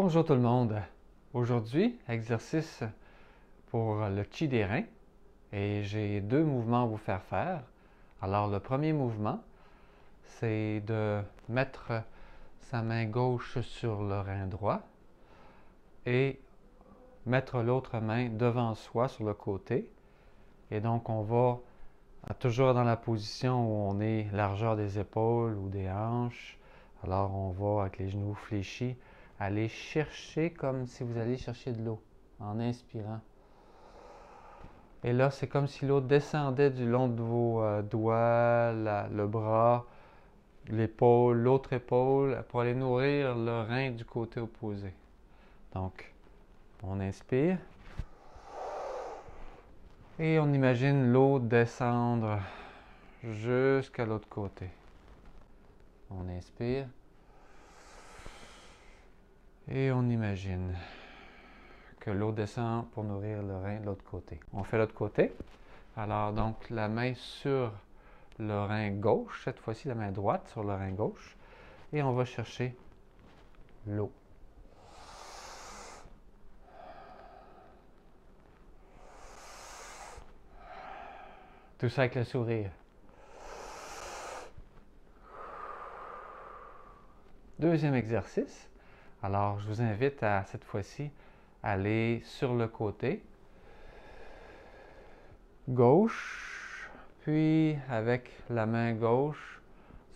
Bonjour tout le monde. Aujourd'hui, exercice pour le chi des reins et j'ai deux mouvements à vous faire faire. Alors le premier mouvement, c'est de mettre sa main gauche sur le rein droit et mettre l'autre main devant soi sur le côté. Et donc on va toujours dans la position où on est largeur des épaules ou des hanches. Alors on va avec les genoux fléchis Allez chercher comme si vous alliez chercher de l'eau en inspirant. Et là, c'est comme si l'eau descendait du long de vos euh, doigts, le bras, l'épaule, l'autre épaule, pour aller nourrir le rein du côté opposé. Donc, on inspire. Et on imagine l'eau descendre jusqu'à l'autre côté. On inspire. Et on imagine que l'eau descend pour nourrir le rein de l'autre côté. On fait l'autre côté. Alors donc la main sur le rein gauche, cette fois-ci la main droite sur le rein gauche, et on va chercher l'eau. Tout ça avec le sourire. Deuxième exercice. Alors, je vous invite à cette fois-ci aller sur le côté gauche, puis avec la main gauche,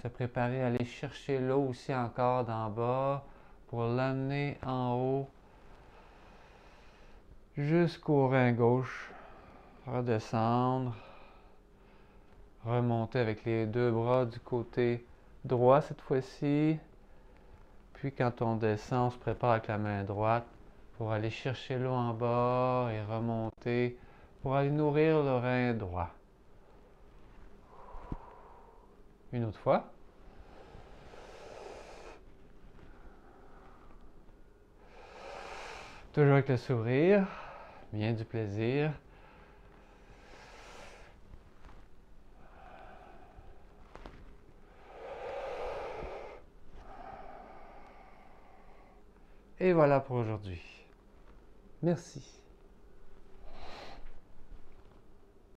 se préparer à aller chercher l'eau aussi encore d'en bas pour l'amener en haut jusqu'au rein gauche, redescendre, remonter avec les deux bras du côté droit cette fois-ci. Puis quand on descend, on se prépare avec la main droite pour aller chercher l'eau en bas et remonter pour aller nourrir le rein droit. Une autre fois. Toujours avec le sourire, bien du plaisir. Et voilà pour aujourd'hui. Merci.